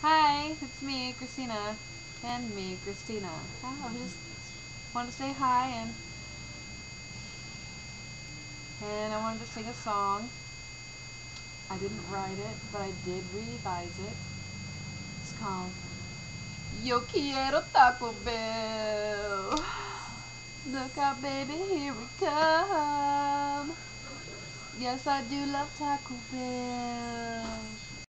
Hi, it's me, Christina, and me, Christina. I just want to say hi and and I wanted to sing a song. I didn't write it, but I did revise it. It's called Yo Quiero Taco Bell. Look out, baby, here we come. Yes, I do love Taco Bell.